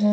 へ